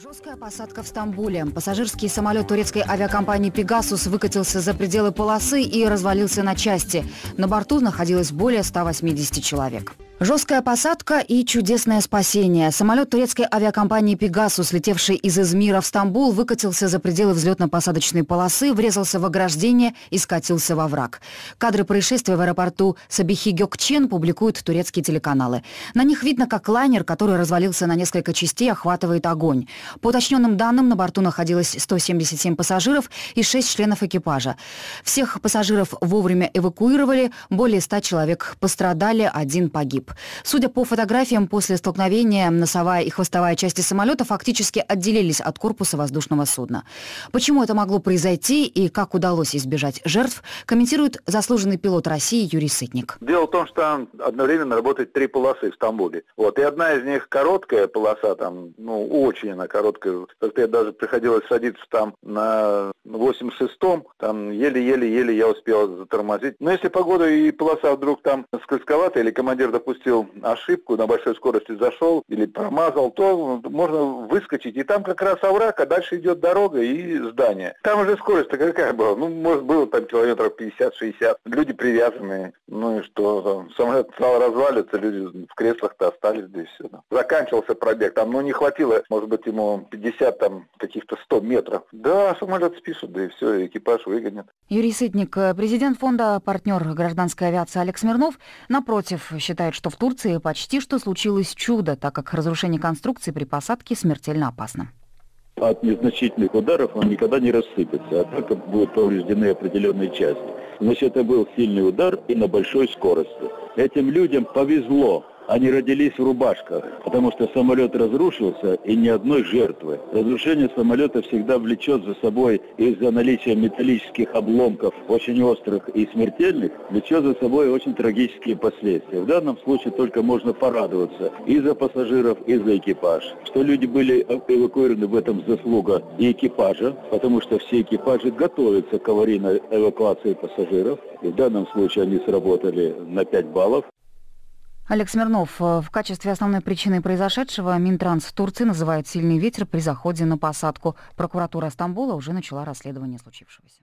Жесткая посадка в Стамбуле. Пассажирский самолет турецкой авиакомпании «Пегасус» выкатился за пределы полосы и развалился на части. На борту находилось более 180 человек. Жесткая посадка и чудесное спасение. Самолет турецкой авиакомпании «Пегасус», летевший из Измира в Стамбул, выкатился за пределы взлетно-посадочной полосы, врезался в ограждение и скатился во враг. Кадры происшествия в аэропорту Сабихи Гёкчен публикуют турецкие телеканалы. На них видно, как лайнер, который развалился на несколько частей, охватывает огонь. По уточненным данным, на борту находилось 177 пассажиров и 6 членов экипажа. Всех пассажиров вовремя эвакуировали, более 100 человек пострадали, один погиб. Судя по фотографиям, после столкновения носовая и хвостовая части самолета фактически отделились от корпуса воздушного судна. Почему это могло произойти и как удалось избежать жертв, комментирует заслуженный пилот России Юрий Сытник. Дело в том, что там одновременно работает три полосы в Стамбуле. Вот, и одна из них короткая полоса, там, ну, очень она короткая. Как-то я даже приходилось садиться там на 86-м, там еле-еле-еле я успел затормозить. Но если погода и полоса вдруг там скользковатая, или командир, допустим, допустил ошибку, на большой скорости зашел или промазал, то можно выскочить. И там как раз овраг, а дальше идет дорога и здание. Там уже скорость-то какая была? Ну, может, было там километров 50-60. Люди привязанные. Ну и что? Там, самолет стал разваливаться, люди в креслах-то остались, и все. Заканчивался пробег. Там, ну, не хватило, может быть, ему 50, там, каких-то 100 метров. Да, самолет спишут, да и все, экипаж выгонят. Юрий Сытник, президент фонда «Партнер гражданской авиации» Олег Смирнов, напротив, считает, что в Турции почти что случилось чудо, так как разрушение конструкции при посадке смертельно опасно. От незначительных ударов он никогда не рассыпется, а только будут повреждены определенные части. Значит, это был сильный удар и на большой скорости. Этим людям повезло, они родились в рубашках, потому что самолет разрушился и ни одной жертвы. Разрушение самолета всегда влечет за собой из-за наличия металлических обломков, очень острых и смертельных, влечет за собой очень трагические последствия. В данном случае только можно порадоваться и за пассажиров, и за экипаж. Что люди были эвакуированы в этом заслуга и экипажа, потому что все экипажи готовятся к аварийной эвакуации пассажиров. И в данном случае они сработали на 5 баллов. Олег Смирнов, э, в качестве основной причины произошедшего Минтранс в Турции называет сильный ветер при заходе на посадку. Прокуратура Стамбула уже начала расследование случившегося.